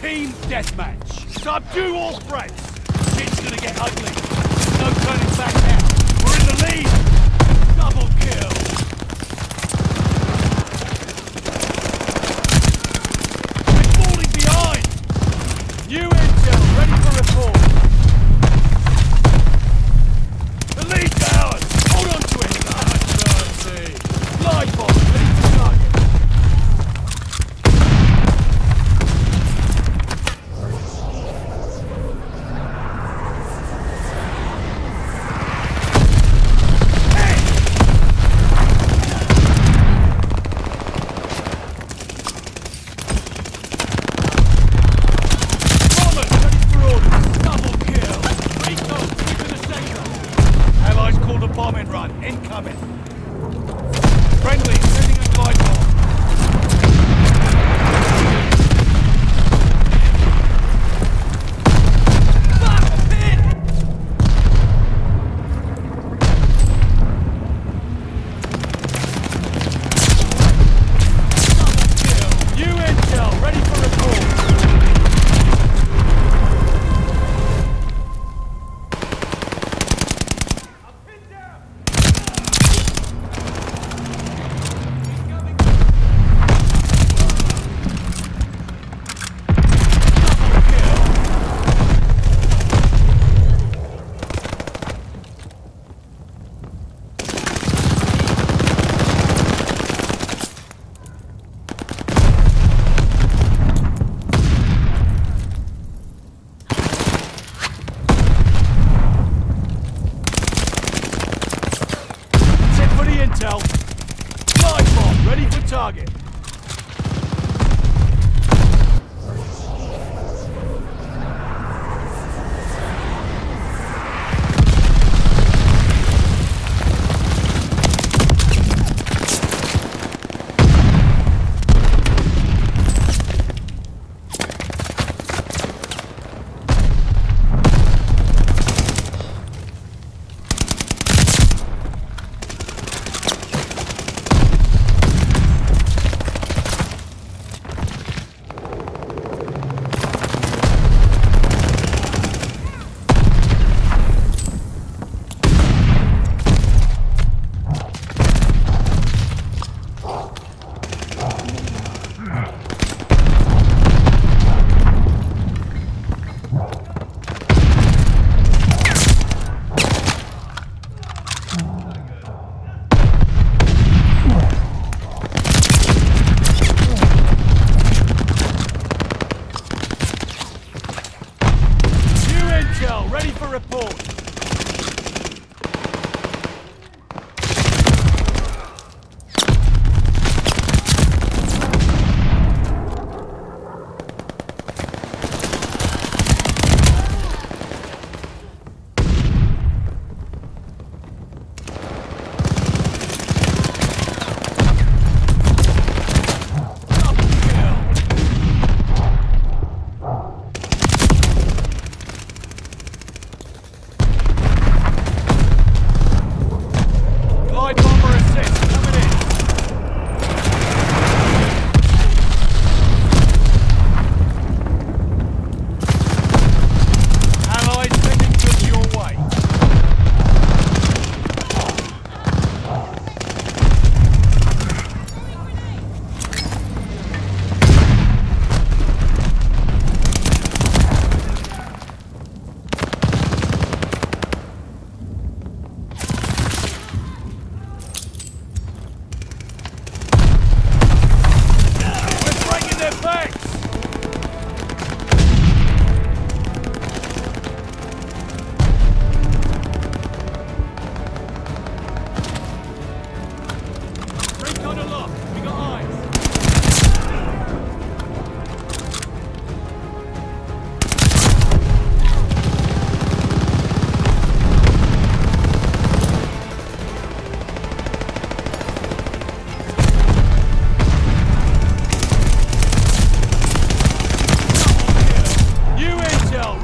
Team deathmatch. Subdue all threats. Shit's gonna get ugly. No turning back now. We're in the lead. Double kill. target.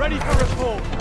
ready for report.